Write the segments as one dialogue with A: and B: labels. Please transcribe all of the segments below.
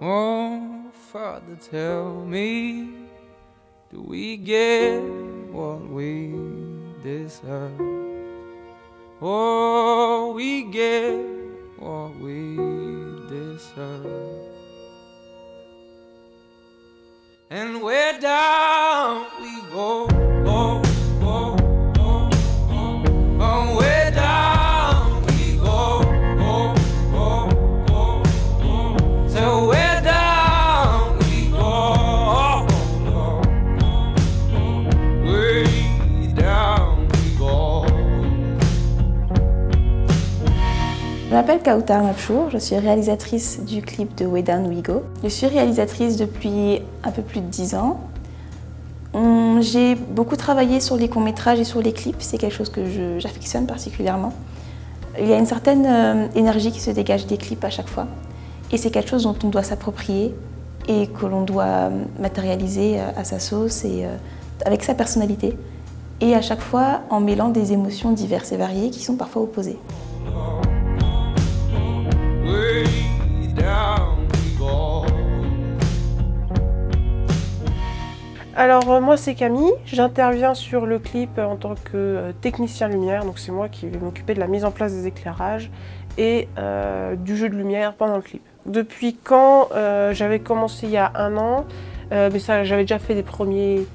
A: Oh, Father, tell me, do we get what we deserve? Oh, we get what we deserve. And where
B: Je m'appelle Kautar Mapchour, je suis réalisatrice du clip de Way Down We Go. Je suis réalisatrice depuis un peu plus de 10 ans. J'ai beaucoup travaillé sur les courts-métrages et sur les clips, c'est quelque chose que j'affectionne particulièrement. Il y a une certaine euh, énergie qui se dégage des clips à chaque fois. Et c'est quelque chose dont on doit s'approprier et que l'on doit euh, matérialiser euh, à sa sauce et avec sa personnalité. Et à chaque fois en mêlant des émotions diverses et variées qui sont parfois opposées.
C: Alors euh, moi c'est Camille, j'interviens sur le clip en tant que euh, technicien lumière, donc c'est moi qui vais m'occuper de la mise en place des éclairages et euh, du jeu de lumière pendant le clip. Depuis quand j'avais commencé il y a un an, mais ça j'avais déjà fait des premiers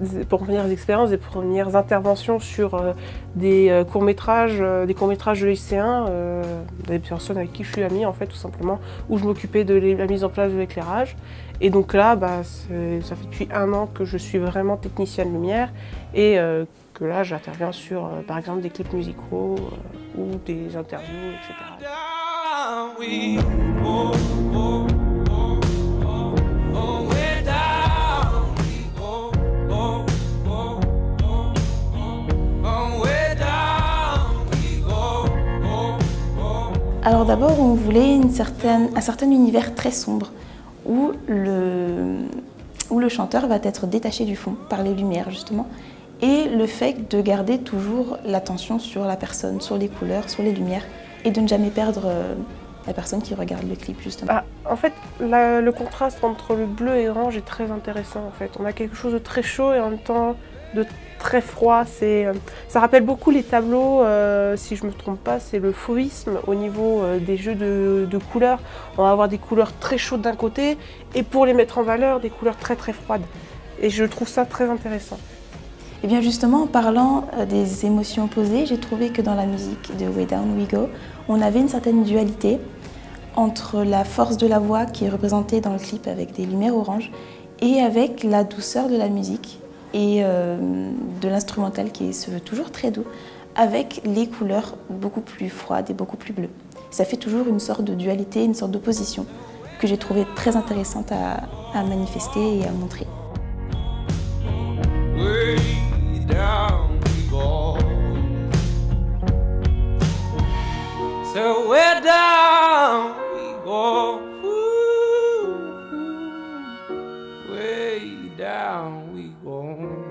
C: des premières expériences, des premières interventions sur euh, des euh, courts-métrages, euh, des courts-métrages de lycéens, euh, des personnes avec qui je suis amie en fait tout simplement, où je m'occupais de la mise en place de l'éclairage. Et donc là, bah, ça fait depuis un an que je suis vraiment technicienne lumière et que là j'interviens sur par exemple des clips musicaux ou des interviews, etc.
B: Alors d'abord, on voulait un certain univers très sombre où le, chanteur va être détaché du fond par les lumières justement et le fait de garder toujours l'attention sur la personne, sur les couleurs, sur les lumières et de ne jamais perdre euh, la personne qui regarde le clip justement.
C: Ah, en fait, le contraste entre le bleu et l'orange est très intéressant. En fait, on a quelque chose de très chaud et en même temps de très froid. C'est, euh, ça rappelle beaucoup les tableaux. euh, si je me trompe pas, c'est le fauvisme au niveau euh, des jeux de, de couleurs. On va avoir des couleurs très chaudes d'un côté et pour les mettre en valeur, des couleurs très très froides. Et je trouve ça très intéressant.
B: Et bien justement, en parlant des émotions opposées, j'ai trouvé que dans la musique de Way Down We Go, on avait une certaine dualité entre la force de la voix qui est représentée dans le clip avec des lumières oranges et avec la douceur de la musique et euh, de l'instrumental qui se veut toujours très doux avec les couleurs beaucoup plus froides et beaucoup plus bleues. Ça fait toujours une sorte de dualité, une sorte d'opposition que j'ai trouvé très intéressante à, manifester et à montrer.
A: Down we go.